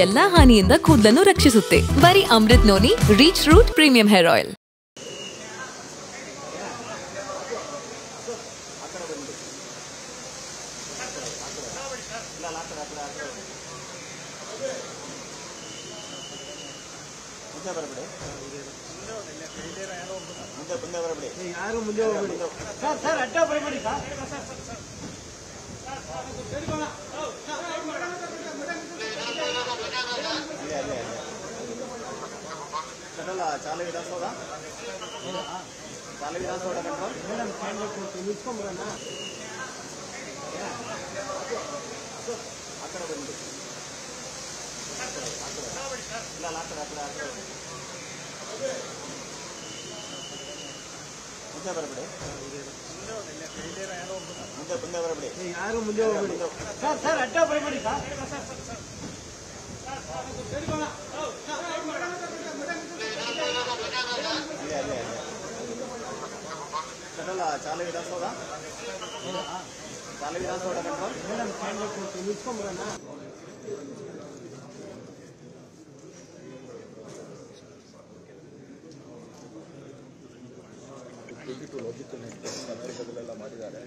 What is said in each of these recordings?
ಎಲ್ಲಾ ಹಾನಿಯಿಂದ ಕೂದಲನ್ನು ರಕ್ಷಿಸುತ್ತೆ ಬರೀ Amrut Noni reach root premium hair oil ಯಾರು ಮುಂದೆ ಹೋಗ್ಬೇಡಿ ಸರ್ ಸರ್ ಅಡ್ಡ ಬರಬೇಡಿ ಸರ್ ಕಟ್ಟಲ್ಲ ಚಾಲು ವಿಧಾನಸೌಧ ಚಾಲು ವಿಧಾನಸೌಧ ಕಂಟ್ರೋಲ್ ಮೇಡಮ್ ಸ್ಟ್ಯಾಂಡ್ ಕೊಡ್ತೀನಿ ನಿಲ್ಸ್ಕೊಂಡ್ಬರೋಣ ಆ ಕಡೆ ಬಂದು ಇಲ್ಲ ಅಲ್ಲ, ಆ ಕಡೆ ಆ ಕಡೆ ಆ ಕಡೆ ಮುಂದೆ ಬರಬೇಡಿ ಮುಂದೆ ಮುಂದೆ ಬರಬೇಡಿ ಯಾರು ಮುಂದೆ ಹೋಗ್ಬೇಡಿ ಸರ್ ಸರ್ ಅಡ್ಡ ಬರಬೇಡಿ ಸರ್ చాలా విడాస్ కూడా చాలా విడాస్ కూడా ಟಿಕೆಟು ಲಭ್ಯತೆ ಪತ್ರಿಕೆಗಳೆಲ್ಲ ಮಾಡಿದ್ದಾರೆ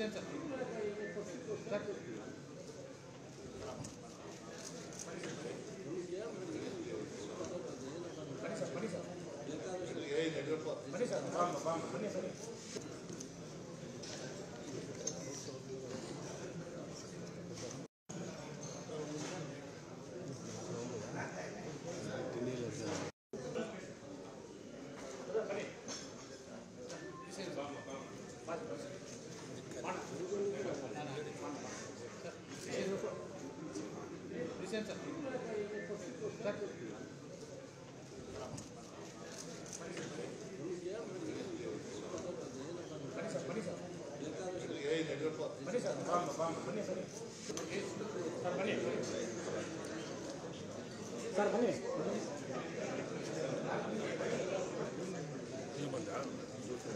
Senta. Tá. Vamos, vamos, ಕೊಡ್ತೀನಿ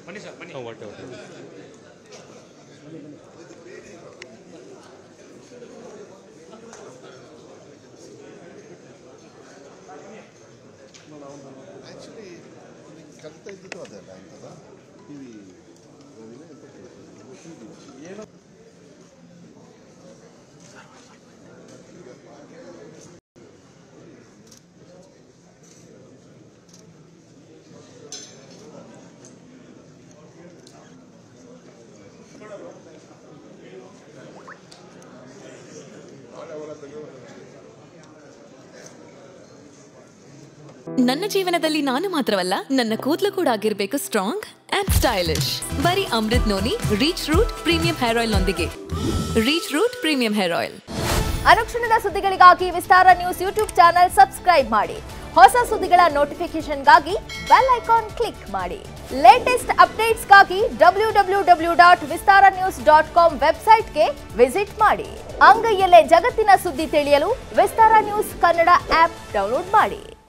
ನಿಲ್ಸ್ಕೊಂಡ್ಬರೋಣ ಸರ್ ಬನ್ನಿ ಆ್ಯಕ್ಚುಲಿ ಕಲಿತಾ ಇದ್ದಿದ್ದು ಅದಲ್ಲ ಅಂತದ ಟಿ ವಿ ಏನೋ ನನ್ನ ಜೀವನದಲ್ಲಿ ನಾನು ಮಾತ್ರವಲ್ಲ, ನನ್ನ ಕೂದಲು ಕೂಡ ಆಗಿರ್ಬೇಕು ಸ್ಟ್ರಾಂಗ್ ಅಂಡ್ ಸ್ಟೈಲಿಶ್ ಬರೀ Amrut Noni reach root premium hair oil ನೊಂದಿಗೆ. Reach root premium hair oil ಅನುಕ್ಷಣದ ಸುದ್ದಿಗಳಿಗಾಗಿ Vistara news YouTube channel subscribe ಮಾಡಿ. ಹೊಸ ಸುದ್ದಿಗಳ ನೋಟಿಫಿಕೇಶನ್ಗಾಗಿ ಬೆಲ್ ಐಕಾನ್ ಕ್ಲಿಕ್ ಮಾಡಿ. Latest ಅಪ್ಡೇಟ್ಸ್ಗಾಗಿ W W W dot Vistara news dot com ವೆಬ್ಸೈಟ್ಗೆ ವಿಸಿಟ್ ಮಾಡಿ. ಅಂಗೈಯಲ್ಲೇ ಜಗತ್ತಿನ ಸುದ್ದಿ ತಿಳಿಯಲು Vistara news Kannada app download ಮಾಡಿ.